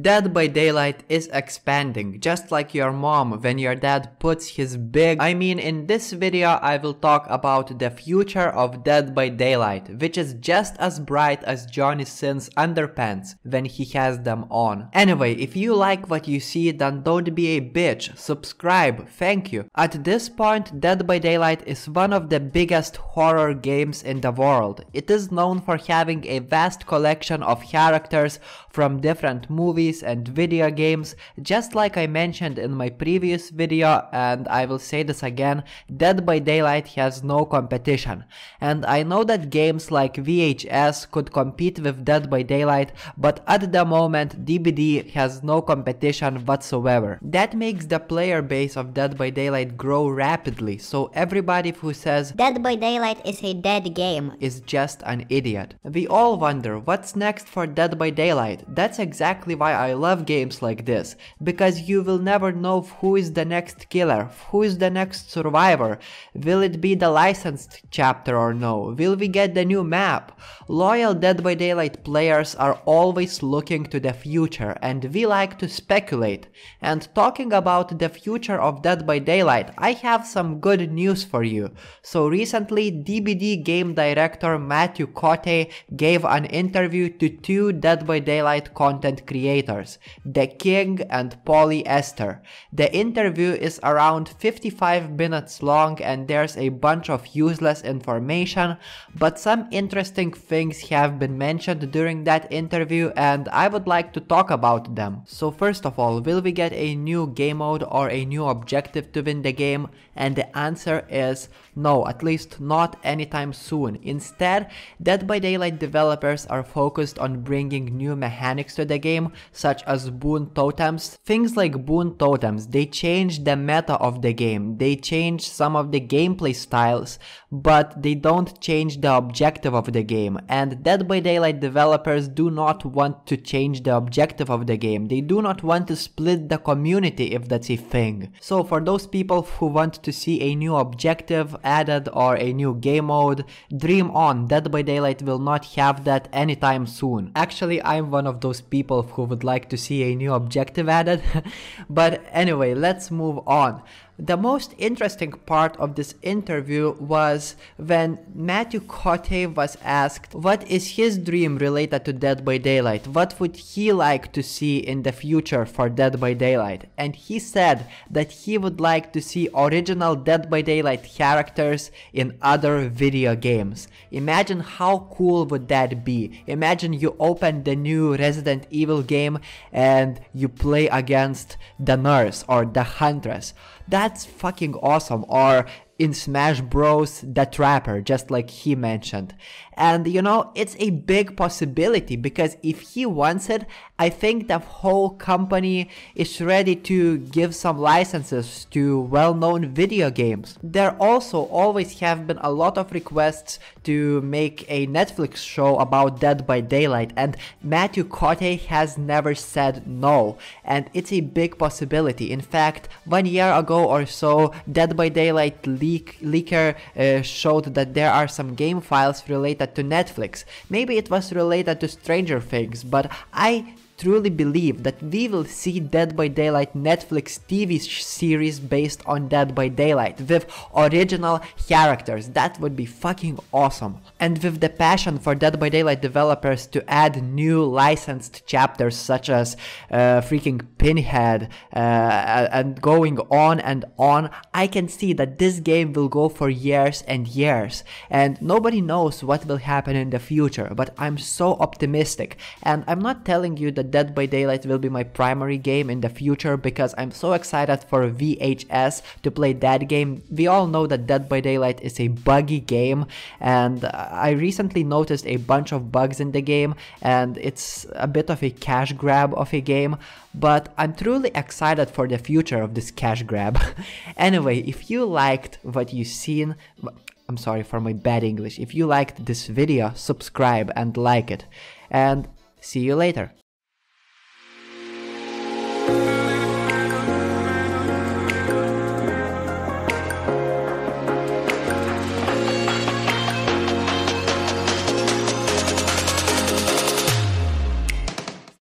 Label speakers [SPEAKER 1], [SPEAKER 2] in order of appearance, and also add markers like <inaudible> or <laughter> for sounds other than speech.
[SPEAKER 1] Dead by Daylight is expanding, just like your mom when your dad puts his big... I mean, in this video I will talk about the future of Dead by Daylight, which is just as bright as Johnny Sin's underpants when he has them on. Anyway, if you like what you see, then don't be a bitch, subscribe, thank you. At this point, Dead by Daylight is one of the biggest horror games in the world. It is known for having a vast collection of characters from different movies and video games. Just like I mentioned in my previous video and I will say this again, Dead by Daylight has no competition. And I know that games like VHS could compete with Dead by Daylight, but at the moment DBD has no competition whatsoever. That makes the player base of Dead by Daylight grow rapidly, so everybody who says
[SPEAKER 2] Dead by Daylight is a dead game
[SPEAKER 1] is just an idiot. We all wonder what's next for Dead by Daylight. That's exactly why I love games like this, because you will never know who is the next killer, who is the next survivor, will it be the licensed chapter or no, will we get the new map. Loyal Dead by Daylight players are always looking to the future and we like to speculate. And talking about the future of Dead by Daylight, I have some good news for you. So recently DBD game director Mathieu Cote gave an interview to two Dead by Daylight content creators, The King and Polly Esther. The interview is around 55 minutes long and there's a bunch of useless information, but some interesting things have been mentioned during that interview and I would like to talk about them. So first of all, will we get a new game mode or a new objective to win the game? And the answer is no, at least not anytime soon. Instead, Dead by Daylight developers are focused on bringing new mechanics to the game, such as boon totems. Things like boon totems, they change the meta of the game, they change some of the gameplay styles, but they don't change the objective of the game. And Dead by Daylight developers do not want to change the objective of the game. They do not want to split the community if that's a thing. So for those people who want to see a new objective added or a new game mode, dream on, Dead by Daylight will not have that anytime soon. Actually, I'm one of those people who would like to see a new objective added. <laughs> but anyway, let's move on. The most interesting part of this interview was when Mathieu Cote was asked what is his dream related to Dead by Daylight, what would he like to see in the future for Dead by Daylight, and he said that he would like to see original Dead by Daylight characters in other video games. Imagine how cool would that be? Imagine you open the new Resident Evil game and you play against the nurse or the huntress. That's fucking awesome. Or in Smash Bros. The Trapper, just like he mentioned. And you know, it's a big possibility because if he wants it, I think the whole company is ready to give some licenses to well-known video games. There also always have been a lot of requests to make a Netflix show about Dead by Daylight and Mathieu Cote has never said no and it's a big possibility. In fact, one year ago or so, Dead by Daylight leak leaker uh, showed that there are some game files related to Netflix. Maybe it was related to Stranger Things, but I truly believe that we will see Dead by Daylight Netflix TV series based on Dead by Daylight with original characters. That would be fucking awesome. And with the passion for Dead by Daylight developers to add new licensed chapters such as uh, freaking Pinhead uh, and going on and on, I can see that this game will go for years and years. And nobody knows what will happen in the future, but I'm so optimistic. And I'm not telling you that Dead by Daylight will be my primary game in the future because I'm so excited for VHS to play that game. We all know that Dead by Daylight is a buggy game and I recently noticed a bunch of bugs in the game and it's a bit of a cash grab of a game but I'm truly excited for the future of this cash grab. <laughs> anyway, if you liked what you've seen, I'm sorry for my bad English, if you liked this video, subscribe and like it and see you later.